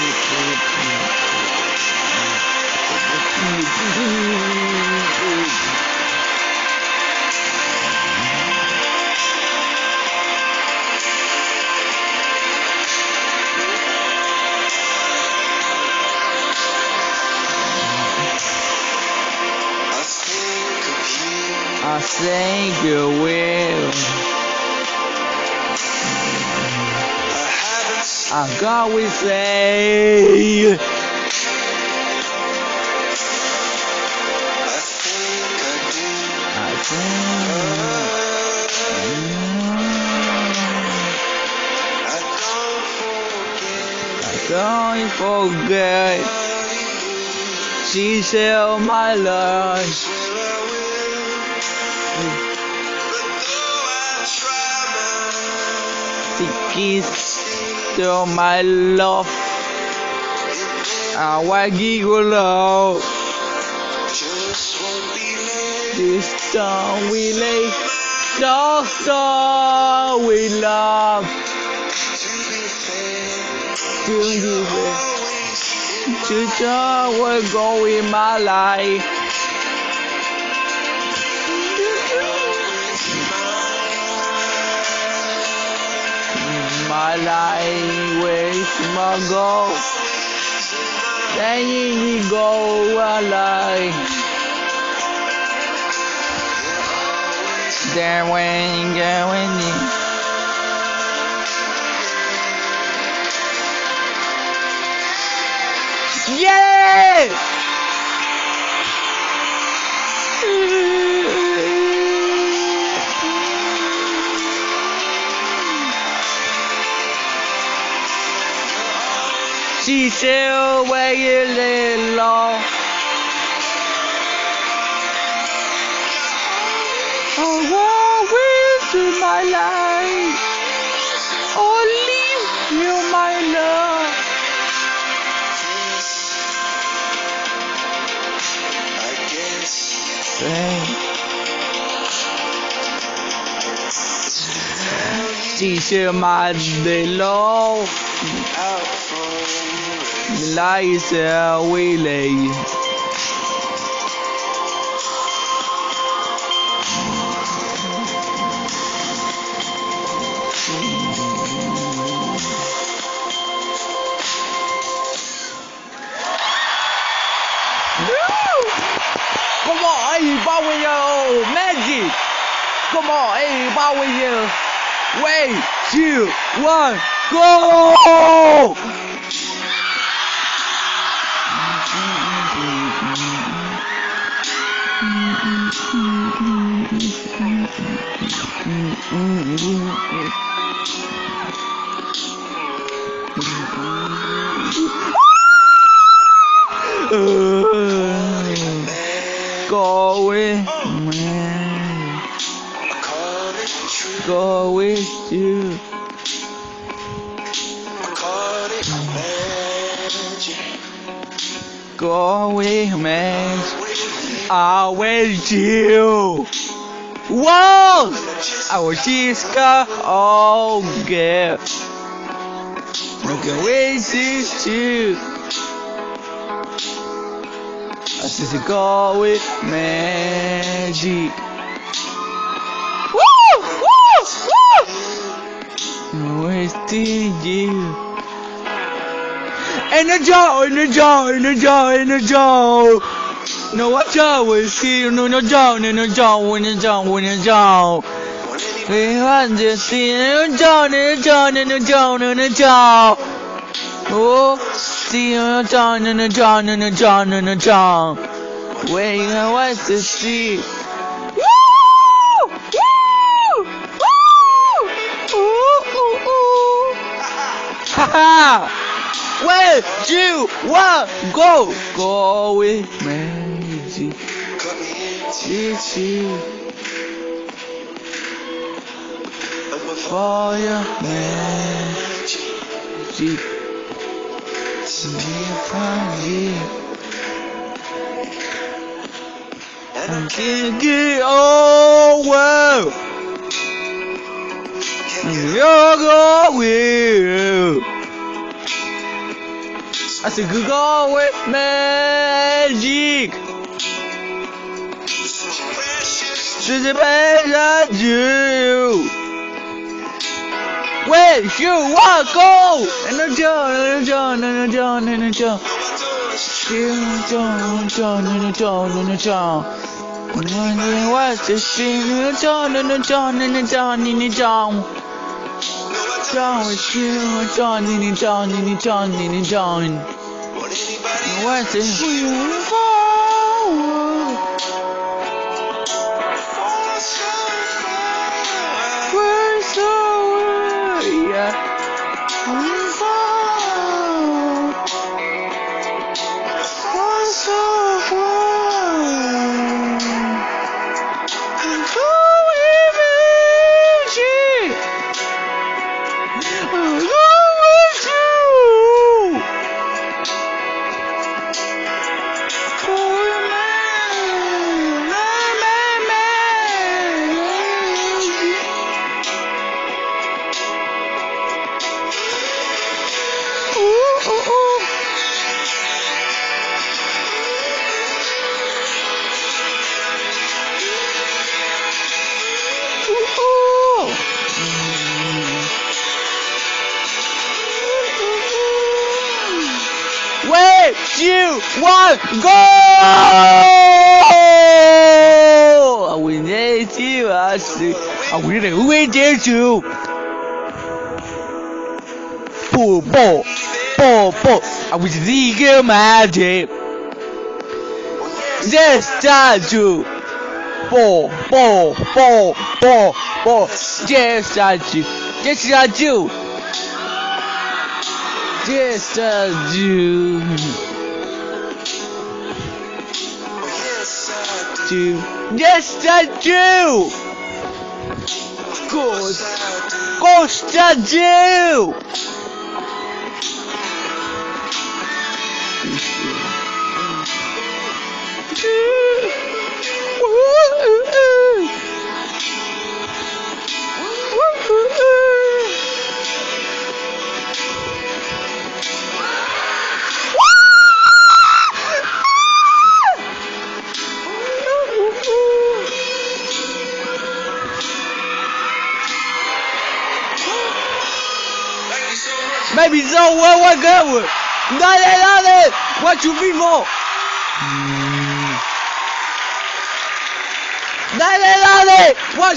Hedaig. I I got we say. I think. I don't forget. She saved my life. She kissed to my love. I want giggle out. This song we lay, the song we love. To you, to the will go in my life. My my goal. Then you go alive. Then when you go when you Yeah! She where you live long. Oh, walk with my life. Oh, leave you my love. She said my day long. Lies lay. Come on, everybody, yo, magic. Come on, everybody, yo. Wait, two, one, go! Go with me. Go with you. Go with me. I with you. Whoa! I will just go. Oh, girl. Look with you too. I said, go with magic. Woo! Woo! Woo! Where's you? in the jaw, in No, what jaw was here? No, no jaw, in the jaw, in the jaw, in the jaw. We want to see the jaw, in the jaw, in the jaw. Oh, see in the jaw, in the jaw, in the jaw. We want to see. Woo! Woo! Woo! Ooh, ooh, ooh. Ha ha! Where you want go? Go with me, Gigi. For your magic. Different I'm thinking over. And you're going. I said, go with magic. She's a bad you. Where you want go? And the John, and the John, and the John, and the John. John, John, and the John, and the John. Wondering what's the thing? And the John, and the John, and the John, and the John. John with you, John, and the John, and the John, and the John. What's the We're you want go? I will let you. I will wait there too. Boo boo boo boo. I was legal magic. Yes, I do. Boo boo boo boo boo. Yes, I do. Yes, I do. Yes, I do. Do. Yes, I do. Of course. Of course, I do. Maybe so, well, what good? Dale, dale,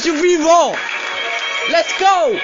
you people? Let's go.